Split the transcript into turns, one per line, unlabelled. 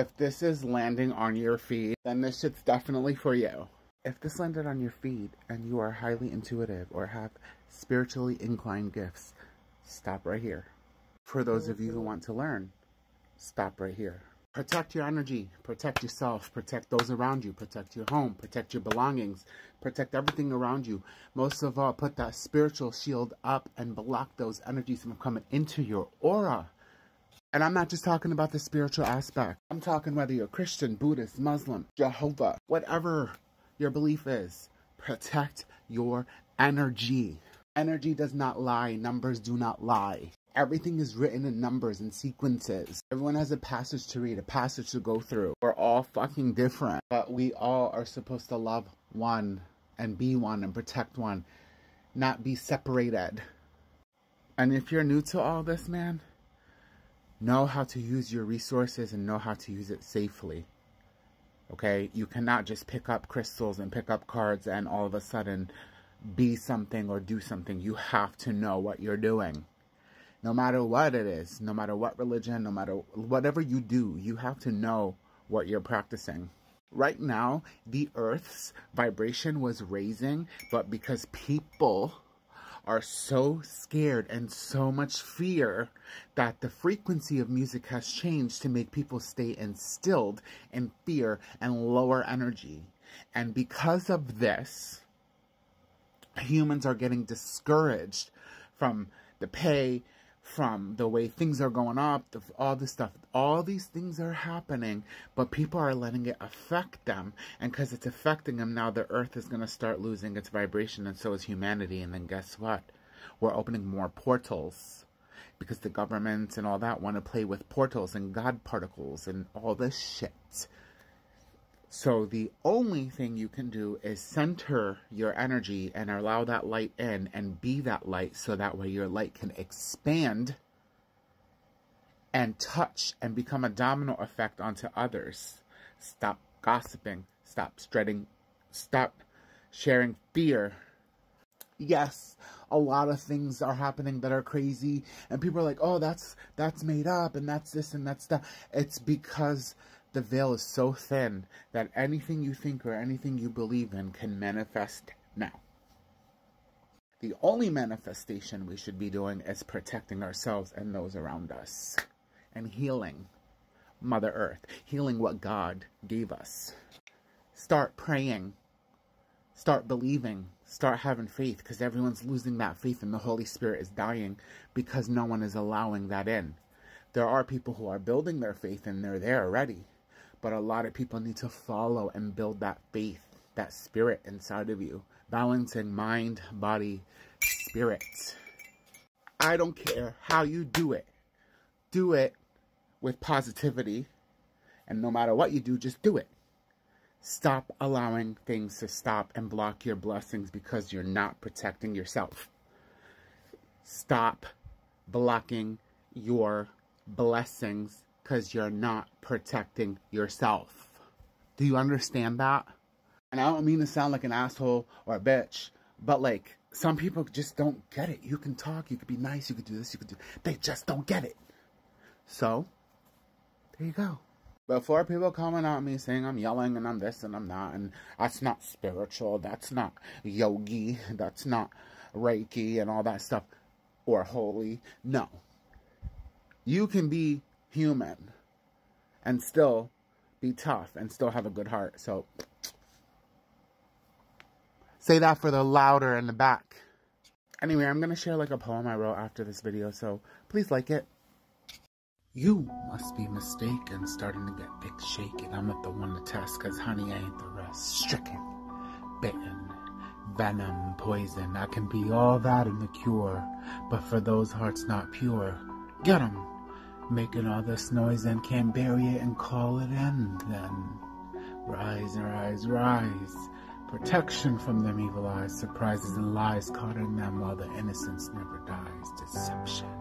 If this is landing on your feed, then this shit's definitely for you. If this landed on your feed and you are highly intuitive or have spiritually inclined gifts, stop right here. For those of you who want to learn, stop right here. Protect your energy, protect yourself, protect those around you, protect your home, protect your belongings, protect everything around you. Most of all, put that spiritual shield up and block those energies from coming into your aura. And I'm not just talking about the spiritual aspect. I'm talking whether you're Christian, Buddhist, Muslim, Jehovah, whatever your belief is. Protect your energy. Energy does not lie. Numbers do not lie. Everything is written in numbers and sequences. Everyone has a passage to read, a passage to go through. We're all fucking different, but we all are supposed to love one and be one and protect one, not be separated. And if you're new to all this, man, know how to use your resources and know how to use it safely. Okay? You cannot just pick up crystals and pick up cards and all of a sudden be something or do something. You have to know what you're doing no matter what it is, no matter what religion, no matter whatever you do, you have to know what you're practicing. Right now, the earth's vibration was raising, but because people are so scared and so much fear that the frequency of music has changed to make people stay instilled in fear and lower energy. And because of this, humans are getting discouraged from the pay, from the way things are going up, the, all this stuff. All these things are happening, but people are letting it affect them. And because it's affecting them, now the earth is going to start losing its vibration, and so is humanity. And then guess what? We're opening more portals because the governments and all that want to play with portals and God particles and all this shit. So the only thing you can do is center your energy and allow that light in and be that light so that way your light can expand and touch and become a domino effect onto others. Stop gossiping. Stop spreading. Stop sharing fear. Yes, a lot of things are happening that are crazy and people are like, "Oh, that's that's made up and that's this and that's that." It's because the veil is so thin that anything you think or anything you believe in can manifest now. The only manifestation we should be doing is protecting ourselves and those around us and healing Mother Earth, healing what God gave us. Start praying, start believing, start having faith because everyone's losing that faith and the Holy Spirit is dying because no one is allowing that in. There are people who are building their faith and they're there already but a lot of people need to follow and build that faith, that spirit inside of you. Balancing mind, body, spirit. I don't care how you do it. Do it with positivity. And no matter what you do, just do it. Stop allowing things to stop and block your blessings because you're not protecting yourself. Stop blocking your blessings because you're not protecting yourself. Do you understand that? And I don't mean to sound like an asshole or a bitch, but like some people just don't get it. You can talk, you could be nice, you could do this, you could do. They just don't get it. So, there you go. Before people comment on me saying I'm yelling and I'm this and I'm that, and that's not spiritual, that's not yogi, that's not Reiki and all that stuff, or holy. No. You can be human and still be tough and still have a good heart. So say that for the louder in the back. Anyway, I'm going to share like a poem I wrote after this video, so please like it. You must be mistaken, starting to get big shaken. I'm not the one to test, cause honey, I ain't the rest. Stricken, bitten, venom, poison. I can be all that in the cure, but for those hearts not pure, get 'em making all this noise and can't bury it and call it end then. Rise, rise, rise. Protection from them evil eyes, surprises and lies caught in them while the innocence never dies. Deception.